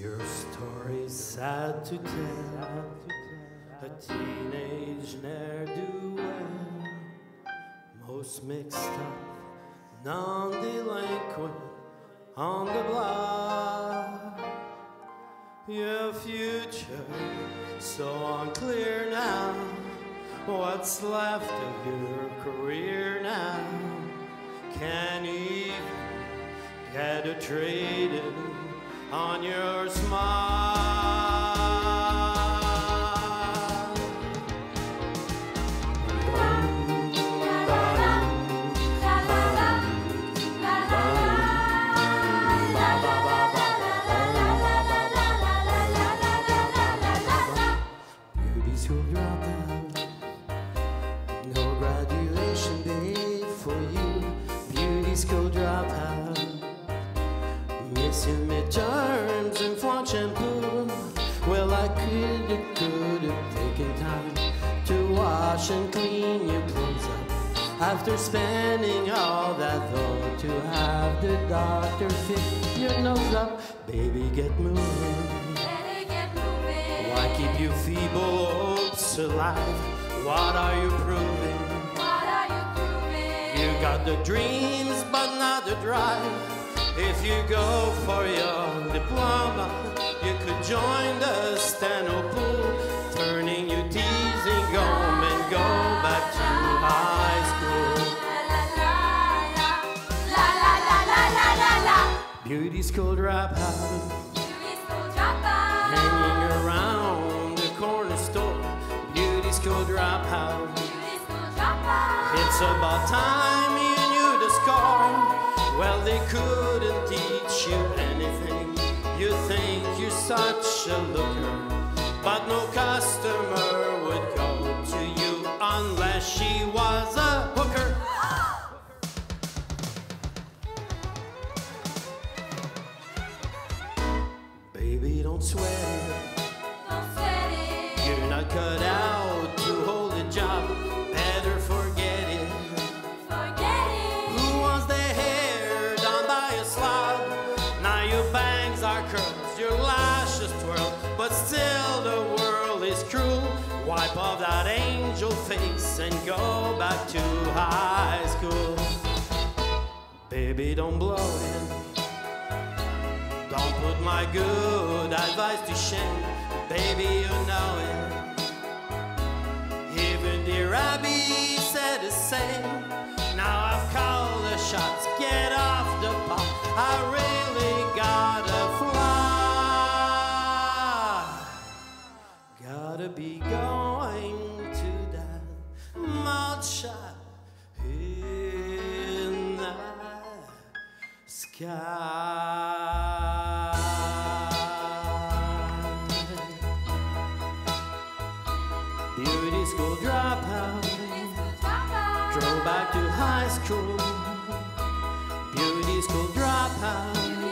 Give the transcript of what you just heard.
Your story's sad to tell. A teenage ne'er-do-well, most mixed up, non-delinquent on the block. Your future so unclear now. What's left of your career now? Can't even get a trade on your smile. Beauty school dropout. No graduation day for you. Beauty school dropout. Miss your midterms and flaunt shampoo. Well, I could have, could have taken time to wash and clean your clothes up. After spending all that though to have the doctor fit your nose up, baby, get moving. Why keep you feeble hopes alive? What are you proving? You got the dreams, but not the drive. You go for your diploma, you could join the steno pool, turning you teasing gum and go back to high school. La la Beauty school dropout, hanging around the corner store. Beauty school dropout. It's about time they couldn't teach you anything. You think you're such a looker, but no customer would go to you unless she was a hooker. Baby, don't sweat it. You're not cut out to hold a job. Are curls, your lashes twirl, but still the world is cruel. Wipe off that angel face and go back to high school. Baby, don't blow it. Don't put my good advice to shame. Baby, you know it. Even Dear Abby'd be going to that shot in the sky. Beauty school dropout. Drove back to high school. Beauty school dropout.